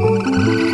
Música